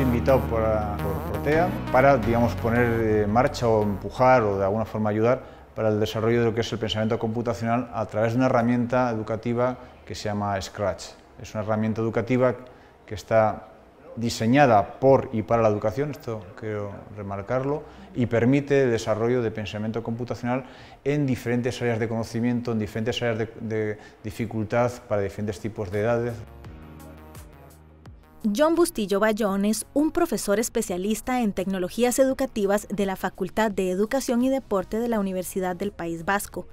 invitado por, por Protea para digamos, poner en marcha o empujar o de alguna forma ayudar para el desarrollo de lo que es el pensamiento computacional a través de una herramienta educativa que se llama Scratch. Es una herramienta educativa que está diseñada por y para la educación, esto quiero remarcarlo, y permite el desarrollo de pensamiento computacional en diferentes áreas de conocimiento, en diferentes áreas de, de dificultad para diferentes tipos de edades. John Bustillo Bayón es un profesor especialista en tecnologías educativas de la Facultad de Educación y Deporte de la Universidad del País Vasco.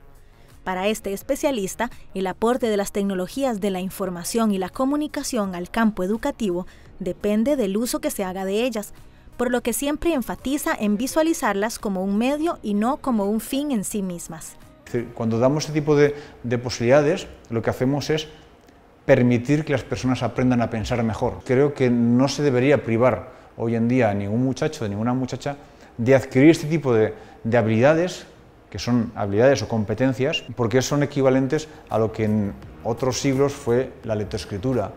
Para este especialista, el aporte de las tecnologías de la información y la comunicación al campo educativo depende del uso que se haga de ellas, por lo que siempre enfatiza en visualizarlas como un medio y no como un fin en sí mismas. Cuando damos este tipo de, de posibilidades, lo que hacemos es permitir que las personas aprendan a pensar mejor. Creo que no se debería privar hoy en día a ningún muchacho, de ninguna muchacha, de adquirir este tipo de, de habilidades que son habilidades o competencias, porque son equivalentes a lo que en otros siglos fue la lectoescritura.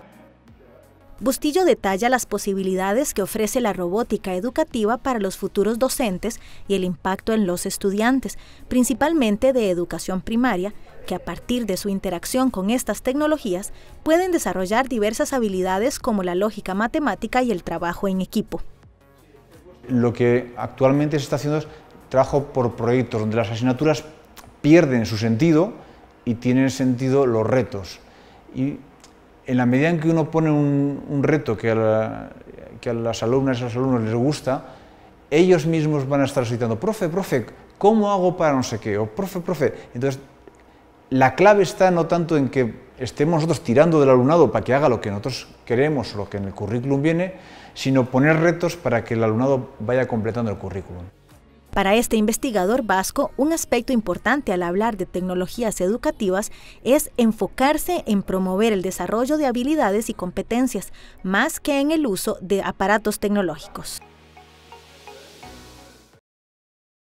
Bustillo detalla las posibilidades que ofrece la robótica educativa para los futuros docentes y el impacto en los estudiantes, principalmente de educación primaria, que a partir de su interacción con estas tecnologías pueden desarrollar diversas habilidades como la lógica matemática y el trabajo en equipo. Lo que actualmente se está haciendo es trabajo por proyectos donde las asignaturas pierden su sentido y tienen sentido los retos. Y en la medida en que uno pone un, reto que a, que a, las alumnas y a los alumnos les gusta, ellos mismos van a estar solicitando, profe, profe, ¿cómo hago para no sé qué? O profe, profe. Entonces, la clave está no tanto en que estemos nosotros tirando del alumnado para que haga lo que nosotros queremos o lo que en el currículum viene, sino poner retos para que el alumnado vaya completando el currículum. Para este investigador vasco, un aspecto importante al hablar de tecnologías educativas es enfocarse en promover el desarrollo de habilidades y competencias, más que en el uso de aparatos tecnológicos.